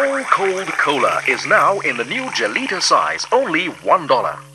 Cold Cola is now in the new Gelita size, only $1.